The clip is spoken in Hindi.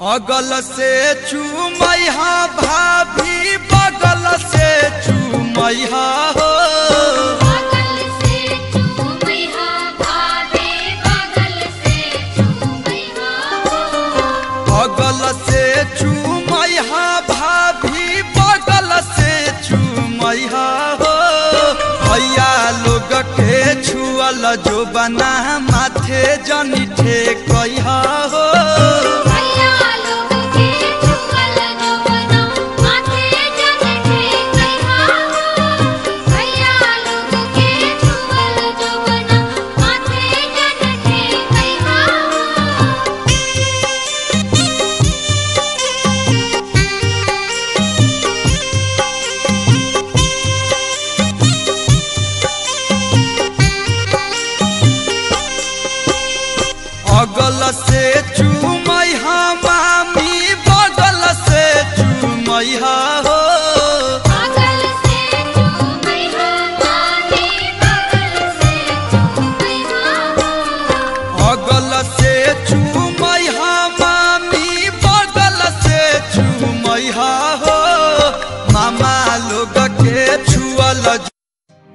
अगल से चूमैया भाभी बगल से चूमैया हो। बगल से चूमैया भाभी बगल से चूमैया हो। भैया लोग के छुअल जो बना माथे जनिठे कहिया हो।